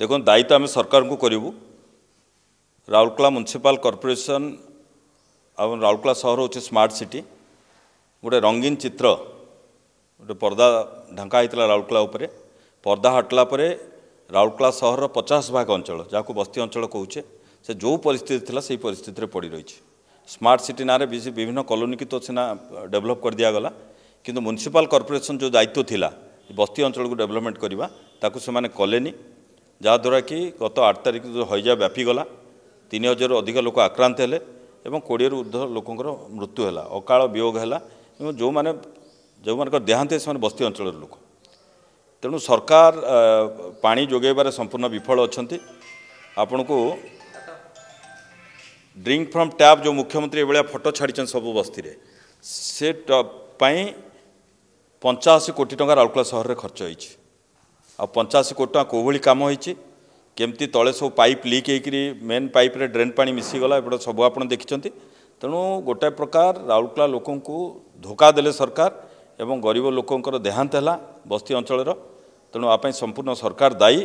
ଦେଖନ୍ତୁ ଦାୟିତ୍ୱ ଆମେ ସରକାରଙ୍କୁ କରିବୁ। ରାଉରକେଲା ମ୍ୟୁନିସିପାଲ କର୍ପୋରେସନ ଆଉ ରାଉରକେଲା ସହର ହେଉଛି ସ୍ମାର୍ଟ ସିଟି। ଗୋଟେ ରଙ୍ଗୀନ ଚିତ୍ର ଗୋଟେ ପର୍ଦ୍ଦା ଢଙ୍କା ହେଇଥିଲା ରାଉରକେଲା ଉପରେ। ପର୍ଦ୍ଦା ହଟିଲା ପରେ ରାଉରକେଲା ସହରର ପଚାଶ ଭାଗ ଅଞ୍ଚଳ ଯାହାକୁ ବସ୍ତି ଅଞ୍ଚଳ କହୁଛେ ସେ ଯେଉଁ ପରିସ୍ଥିତି ଥିଲା ସେଇ ପରିସ୍ଥିତିରେ ପଡ଼ି ରହିଛି। ସ୍ମାର୍ଟ ସିଟି ନାଁରେ ବିଭିନ୍ନ କଲୋନୀକି ତ ସିନା ଡେଭଲପ୍ କରିଦିଆଗଲା। କିନ୍ତୁ ମ୍ୟୁନିସିପାଲ କର୍ପୋରେସନ ଯେଉଁ ଦାୟିତ୍ୱ ଥିଲା ବସ୍ତି ଅଞ୍ଚଳକୁ ଡେଭଲପମେଣ୍ଟ କରିବା ତାକୁ ସେମାନେ କଲେନି। ଯାହାଦ୍ୱାରା କି ଗତ ଆଠ ତାରିଖ ଯେଉଁ ହଇଜା ବ୍ୟାପିଗଲା ତିନି ହଜାରରୁ ଅଧିକ ଲୋକ ଆକ୍ରାନ୍ତ ହେଲେ ଏବଂ କୋଡ଼ିଏରୁ ଉର୍ଦ୍ଧ୍ୱ ଲୋକଙ୍କର ମୃତ୍ୟୁ ହେଲା ଅକାଳ ବିୟୋଗ ହେଲା ଏବଂ ଯେଉଁମାନେ ଯେଉଁମାନଙ୍କର ଦେହାନ୍ତ ସେମାନେ ବସ୍ତି ଅଞ୍ଚଳର ଲୋକ। ତେଣୁ ସରକାର ପାଣି ଯୋଗାଇବାରେ ସମ୍ପୂର୍ଣ୍ଣ ବିଫଳ ଅଛନ୍ତି। ଆପଣଙ୍କୁ ଡ୍ରିଙ୍କ ଫ୍ରମ୍ ଟ୍ୟାପ୍ ଯେଉଁ ମୁଖ୍ୟମନ୍ତ୍ରୀ ଏଭଳିଆ ଫଟୋ ଛାଡ଼ିଛନ୍ତି ସବୁ ବସ୍ତିରେ ସେ ପାଇଁ ପଞ୍ଚାଅଶୀ କୋଟି ଟଙ୍କା ରାଉରକେଲା ସହରରେ ଖର୍ଚ୍ଚ ହୋଇଛି। ଆଉ ପଞ୍ଚାଅଶୀ କୋଟି ଟଙ୍କା କେଉଁଭଳି କାମ ହୋଇଛି। କେମିତି ତଳେ ସବୁ ପାଇପ୍ ଲିକ୍ ହେଇକରି ମେନ୍ ପାଇପ୍ରେ ଡ୍ରେନ୍ ପାଣି ମିଶିଗଲା ଏପଟେ ସବୁ ଆପଣ ଦେଖିଛନ୍ତି। ତେଣୁ ଗୋଟାଏ ପ୍ରକାର ରାଉରକେଲା ଲୋକଙ୍କୁ ଧୋକା ଦେଲେ ସରକାର ଏବଂ ଗରିବ ଲୋକଙ୍କର ଦେହାନ୍ତ ହେଲା ବସ୍ତି ଅଞ୍ଚଳର। ତେଣୁ ଆ ପାଇଁ ସମ୍ପୂର୍ଣ୍ଣ ସରକାର ଦାୟୀ।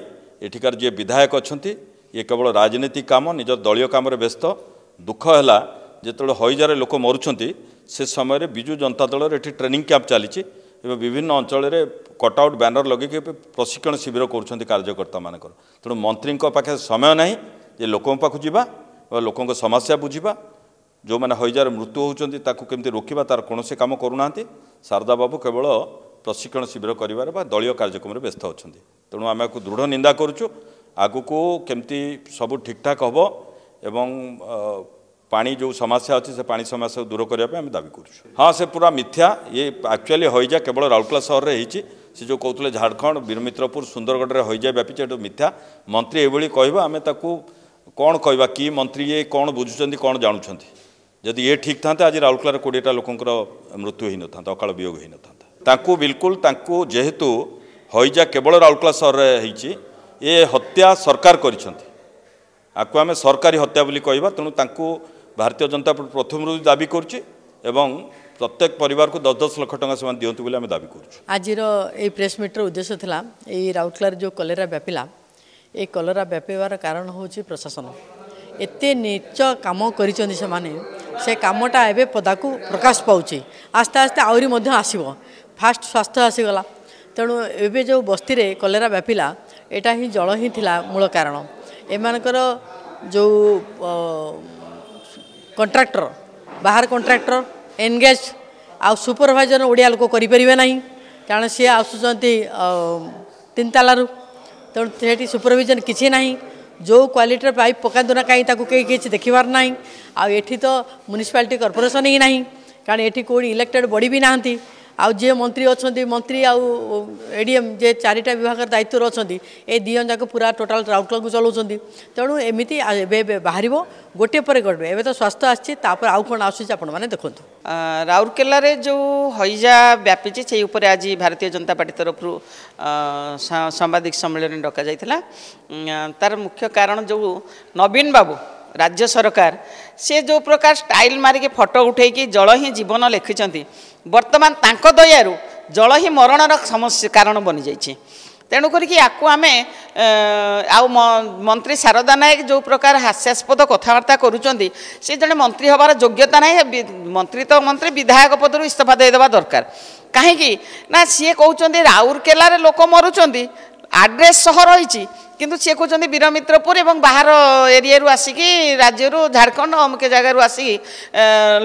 ଏଠିକାର ଯିଏ ବିଧାୟକ ଅଛନ୍ତି ଇଏ କେବଳ ରାଜନୈତିକ କାମ ନିଜ ଦଳୀୟ କାମରେ ବ୍ୟସ୍ତ। ଦୁଃଖ ହେଲା ଯେତେବେଳେ ହଇଜାରେ ଲୋକ ମରୁଛନ୍ତି ସେ ସମୟରେ ବିଜୁ ଜନତା ଦଳର ଏଠି ଟ୍ରେନିଂ କ୍ୟାମ୍ପ ଚାଲିଛି। ଏବେ ବିଭିନ୍ନ ଅଞ୍ଚଳରେ କଟ୍ଆଉଟ୍ ବ୍ୟାନର ଲଗେଇକି ଏବେ ପ୍ରଶିକ୍ଷଣ ଶିବିର କରୁଛନ୍ତି କାର୍ଯ୍ୟକର୍ତ୍ତାମାନଙ୍କର। ତେଣୁ ମନ୍ତ୍ରୀଙ୍କ ପାଖରେ ସମୟ ନାହିଁ ଯେ ଲୋକଙ୍କ ପାଖକୁ ଯିବା ବା ଲୋକଙ୍କ ସମସ୍ୟା ବୁଝିବା। ଯେଉଁମାନେ ହଇଜାରେ ମୃତ୍ୟୁ ହେଉଛନ୍ତି ତାକୁ କେମିତି ରୋକିବା ତାର କୌଣସି କାମ କରୁନାହାନ୍ତି। ଶାରଦା ବାବୁ କେବଳ ପ୍ରଶିକ୍ଷଣ ଶିବିର କରିବାରେ ବା ଦଳୀୟ କାର୍ଯ୍ୟକ୍ରମରେ ବ୍ୟସ୍ତ ଅଛନ୍ତି। ତେଣୁ ଆମେ ଆକୁ ଦୃଢ଼ ନିନ୍ଦା କରୁଛୁ। ଆଗକୁ କେମିତି ସବୁ ଠିକ୍ଠାକ୍ ହେବ ଏବଂ ପାଣି ଯେଉଁ ସମସ୍ୟା ଅଛି ସେ ପାଣି ସମସ୍ୟାକୁ ଦୂର କରିବା ପାଇଁ ଆମେ ଦାବି କରୁଛୁ ହଁ ସେ ପୁରା ମିଥ୍ୟା ଇଏ ଆକ୍ଚୁଆଲି ହଇଜା କେବଳ ରାଉରକେଲା ସହରରେ ହେଇଛି ସେ ଯେଉଁ କହୁଥିଲେ ଝାଡ଼ଖଣ୍ଡ ବୀରମିତ୍ରପୁର ସୁନ୍ଦରଗଡ଼ରେ ହଇଜା ବ୍ୟାପିଛି ଏଠୁ ମିଥ୍ୟା ମନ୍ତ୍ରୀ ଏଭଳି କହିବ ଆମେ ତାକୁ କ'ଣ କହିବା କି ମନ୍ତ୍ରୀ ଇଏ କ'ଣ ବୁଝୁଛନ୍ତି କ'ଣ ଜାଣୁଛନ୍ତି ଯଦି ଇଏ ଠିକ୍ ଥାନ୍ତେ ଆଜି ରାଉରକେଲାରେ କୋଡ଼ିଏଟା ଲୋକଙ୍କର ମୃତ୍ୟୁ ହୋଇନଥାନ୍ତା ଅକାଳ ବିୟୋଗ ହୋଇନଥାନ୍ତା ତାଙ୍କୁ ବିଲକୁଲ ତାଙ୍କୁ ଯେହେତୁ ହଇଜା କେବଳ ରାଉରକେଲା ସହରରେ ହେଇଛି ଏ ହତ୍ୟା ସରକାର କରିଛନ୍ତି ଆକୁ ଆମେ ସରକାରୀ ହତ୍ୟା ବୋଲି କହିବା ତେଣୁ ତାଙ୍କୁ ଭାରତୀୟ ଜନତା ପାର୍ଟି ପ୍ରଥମରୁ ଦାବି କରୁଛି ଏବଂ ପ୍ରତ୍ୟେକ ପରିବାରକୁ ଦଶ ଦଶ ଲକ୍ଷ ଟଙ୍କା ସେମାନେ ଦିଅନ୍ତୁ ବୋଲି ଆମେ ଦାବି କରୁଛୁ ଆଜିର ଏଇ ପ୍ରେସ୍ ମିଟ୍ର ଉଦ୍ଦେଶ୍ୟ ଥିଲା ଏଇ ରାଉରକେଲାରେ ଯେଉଁ କଲେରା ବ୍ୟାପିଲା ଏଇ କଲେରା ବ୍ୟାପିବାର କାରଣ ହେଉଛି ପ୍ରଶାସନ ଏତେ ନିଚ କାମ କରିଛନ୍ତି ସେମାନେ ସେ କାମଟା ଏବେ ପଦାକୁ ପ୍ରକାଶ ପାଉଛି ଆସ୍ତେ ଆସ୍ତେ ଆହୁରି ମଧ୍ୟ ଆସିବ ଫାଷ୍ଟ ସ୍ୱାସ୍ଥ୍ୟ ଆସିଗଲା ତେଣୁ ଏବେ ଯେଉଁ ବସ୍ତିରେ କଲେରା ବ୍ୟାପିଲା ଏଇଟା ହିଁ ଜଳ ହିଁ ଥିଲା ମୂଳ କାରଣ ଏମାନଙ୍କର ଯେଉଁ କଣ୍ଟ୍ରାକ୍ଟର ବାହାର କଣ୍ଟ୍ରାକ୍ଟର ଏନଗେଜ୍ ଆଉ ସୁପରଭାଇଜର ଓଡ଼ିଆ ଲୋକ କରିପାରିବେ ନାହିଁ। କାରଣ ସିଏ ଆସୁଛନ୍ତି ତିନି ତାଲାରୁ ତେଣୁ ସେଠି ସୁପରଭିଜନ କିଛି ନାହିଁ। ଯେଉଁ କ୍ୱାଲିଟିର ପାଇପ୍ ପକାନ୍ତୁ ନା କାହିଁ ତାକୁ କେହି କିଛି ଦେଖିବାର ନାହିଁ। ଆଉ ଏଠି ତ ମ୍ୟୁନିସିପାଲିଟି କର୍ପୋରେସନ୍ ହିଁ ନାହିଁ। କାରଣ ଏଠି କେଉଁଠି ଇଲେକ୍ଟେଡ଼ ବଡ଼ି ବି ନାହାନ୍ତି। ଆଉ ଯିଏ ମନ୍ତ୍ରୀ ଅଛନ୍ତି ମନ୍ତ୍ରୀ ଆଉ ଏଡ଼ିଏମ୍ ଯେ ଚାରିଟା ବିଭାଗର ଦାୟିତ୍ୱରେ ଅଛନ୍ତି ଏ ଦୁଇ ଜଣ ଯାକ ପୁରା ଟୋଟାଲ ରାଉରକେଲାକୁ ଚଲାଉଛନ୍ତି ତେଣୁ ଏମିତି ଏବେ ଏବେ ବାହାରିବ ଗୋଟିଏ ପରେ ଗୋଟେ ଏବେ ତ ସ୍ୱାସ୍ଥ୍ୟ ଆସିଛି ତାପରେ ଆଉ କ'ଣ ଆସୁଛି ଆପଣମାନେ ଦେଖନ୍ତୁ ରାଉରକେଲାରେ ଯେଉଁ ହଇଜା ବ୍ୟାପିଛି ସେଇ ଉପରେ ଆଜି ଭାରତୀୟ ଜନତା ପାର୍ଟି ତରଫରୁ ସାମ୍ବାଦିକ ସମ୍ମିଳନୀ ଡକାଯାଇଥିଲା ତାର ମୁଖ୍ୟ କାରଣ ଯେଉଁ ନବୀନ ବାବୁ ରାଜ୍ୟ ସରକାର ସେ ଯେଉଁ ପ୍ରକାର ଷ୍ଟାଇଲ୍ ମାରିକି ଫଟୋ ଉଠେଇକି ଜଳ ହିଁ ଜୀବନ ଲେଖିଛନ୍ତି ବର୍ତ୍ତମାନ ତାଙ୍କ ଦୟାରୁ ଜଳ ହିଁ ମରଣର ସମସ୍ୟା କାରଣ ବନିଯାଇଛି। ତେଣୁ କରିକି ୟାକୁ ଆମେ ଆଉ ମନ୍ତ୍ରୀ ଶାରଦା ନାୟକ ଯେଉଁ ପ୍ରକାର ହାସ୍ୟାସ୍ପଦ କଥାବାର୍ତ୍ତା କରୁଛନ୍ତି ସେ ଜଣେ ମନ୍ତ୍ରୀ ହେବାର ଯୋଗ୍ୟତା ନାହିଁ ମନ୍ତ୍ରୀ ତ ମନ୍ତ୍ରୀ ବିଧାୟକ ପଦରୁ ଇସ୍ତଫା ଦେଇଦେବା ଦରକାର। କାହିଁକି? ନା ସିଏ କହୁଛନ୍ତି ରାଉରକେଲାରେ ଲୋକ ମରୁଛନ୍ତି ଆଡ୍ରେସ୍ ସହ ରହିଛି କିନ୍ତୁ ସିଏ କହୁଛନ୍ତି ବୀରମିତ୍ରପୁର ଏବଂ ବାହାର ଏରିଆରୁ ଆସିକି ରାଜ୍ୟରୁ ଝାଡ଼ଖଣ୍ଡ ଅମୁକ ଜାଗାରୁ ଆସିକି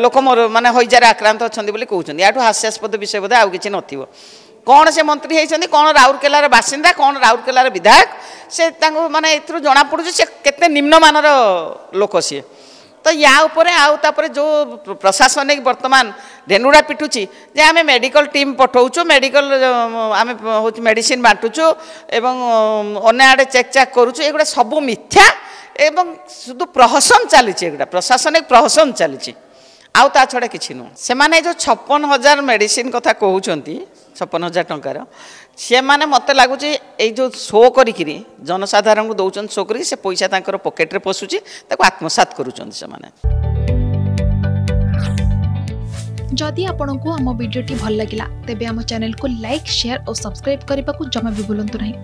ଲୋକ ମୋର ମାନେ ହଇଜାରେ ଆକ୍ରାନ୍ତ ଅଛନ୍ତି ବୋଲି କହୁଛନ୍ତି। ୟାଠୁ ହାସ୍ୟାସ୍ପଦ ବିଷୟ ବୋଧେ ଆଉ କିଛି ନଥିବ। କ'ଣ ସେ ମନ୍ତ୍ରୀ ହେଇଛନ୍ତି କ'ଣ ରାଉରକେଲାର ବାସିନ୍ଦା କ'ଣ ରାଉରକେଲାର ବିଧାୟକ ସେ ତାଙ୍କୁ ମାନେ ଏଥିରୁ ଜଣାପଡ଼ୁଛି ସେ କେତେ ନିମ୍ନମାନର ଲୋକ ସିଏ। ତ ୟା ଉପରେ ଆଉ ତାପରେ ଯେଉଁ ପ୍ରଶାସନିକ ବର୍ତ୍ତମାନ ଢେନୁଡ଼ା ପିଟୁଛି ଯେ ଆମେ ମେଡ଼ିକାଲ ଟିମ୍ ପଠାଉଛୁ ମେଡ଼ିକାଲ ଆମେ ହେଉଛି ମେଡ଼ିସିନ ବାଣ୍ଟୁଛୁ ଏବଂ ଅନ୍ୟ ଆଡ଼େ ଚେକ୍ ଚାକ୍ କରୁଛୁ ଏଗୁଡ଼ା ସବୁ ମିଥ୍ୟା ଏବଂ শুধু প্রহসন চালিছে এগুলা প্রশাসনিক প্রহসন চালিছে ଆଉ ତା ଛଡ଼ା କିଛି ନୁହଁ। ସେମାନେ ଯେଉଁ ଛପନ ହଜାର ମେଡ଼ିସିନ କଥା କହୁଛନ୍ତି ଛପନ ହଜାର ଟଙ୍କାର ସେମାନେ ମୋତେ ଲାଗୁଛି ଏଇ ଯେଉଁ ଶୋ କରିକିରି ଜନସାଧାରଣଙ୍କୁ ଦେଉଛନ୍ତି ଶୋ କରିକି ସେ ପଇସା ତାଙ୍କର ପକେଟରେ ପଶୁଛି ତାକୁ ଆତ୍ମସାତ କରୁଛନ୍ତି ସେମାନେ। ଯଦି ଆପଣଙ୍କୁ ଆମ ଭିଡ଼ିଓଟି ଭଲ ଲାଗିଲା ତେବେ ଆମ ଚ୍ୟାନେଲକୁ ଲାଇକ୍ ସେୟାର ଓ ସବସ୍କ୍ରାଇବ୍ କରିବାକୁ ଜମା ବି ଭୁଲନ୍ତୁ ନାହିଁ।